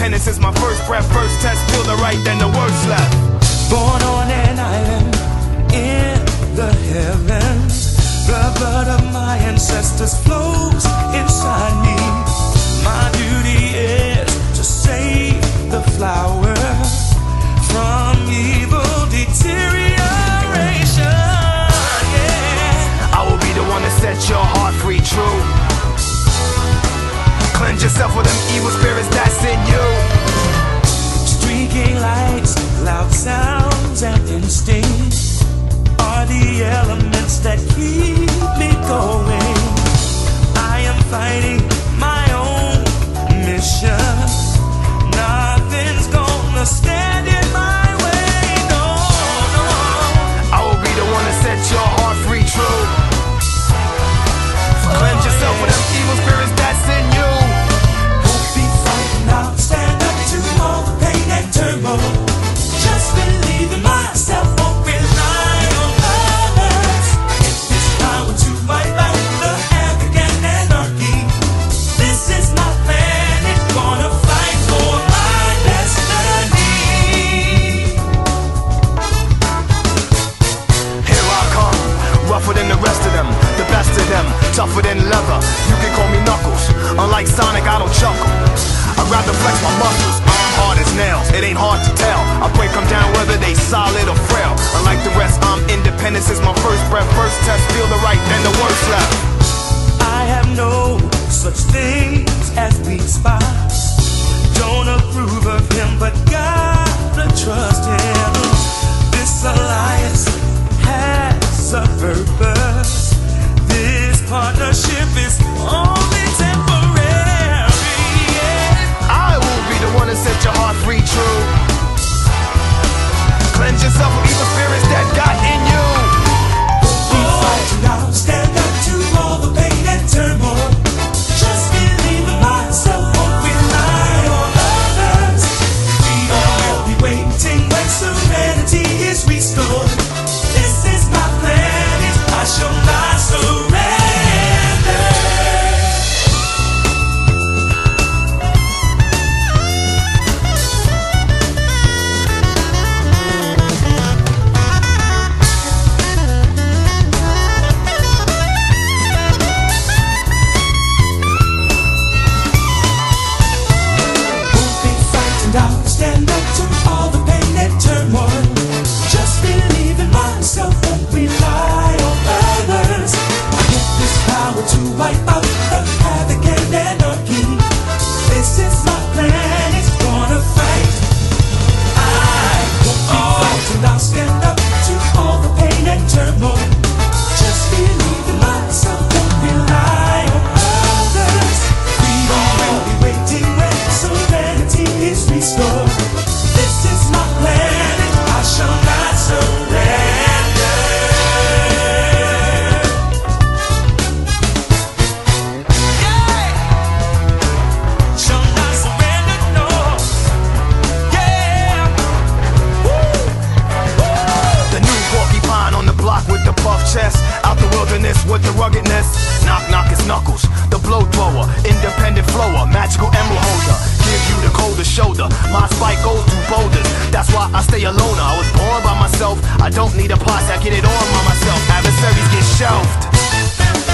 penance is my first breath, first test, feel the right, then the worst left. Born on an island in the heavens, the blood of my ancestors flows inside me. My duty is to save the flower. Cleanse yourself of them evil spirits that's in you. Streaking lights, loud sounds, and instincts are the elements that keep me going. I am fighting my own mission. tougher than the rest of them, the best of them, tougher than leather. You can call me Knuckles. Unlike Sonic, I don't chuckle. I'd rather flex my muscles. Hard as nails, it ain't hard to tell. I break them down whether they solid or frail. Unlike the rest, I'm independent since my first breath, first test, feel the right, then the worst left. and I'll stand up. boulders. That's why I stay alone. I was born by myself. I don't need a posse. I get it on by myself. Adversaries get shelved.